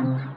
Mm-hmm.